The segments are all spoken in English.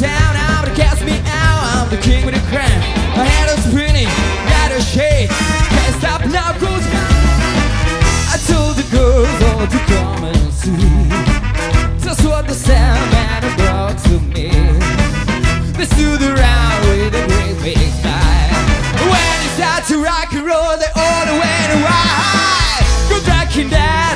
down, I'm the cast me out, I'm the king with the crown. My head is spinning, got a shake, can't stop now, goes I told the girls all to come and see. That's what the sound man brought to me. They stood around with a great big smile. When it's time to rock and roll, they all went wild. Go back in that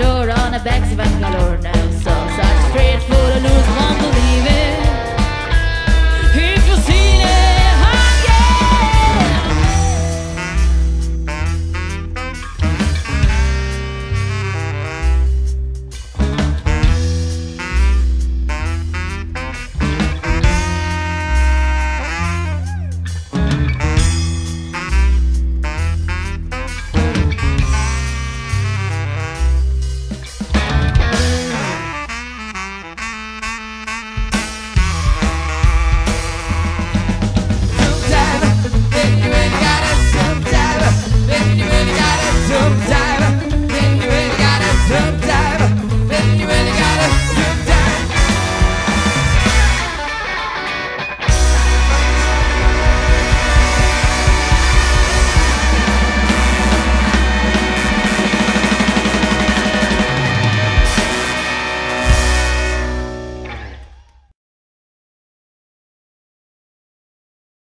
door on the backs of Bangalore now. So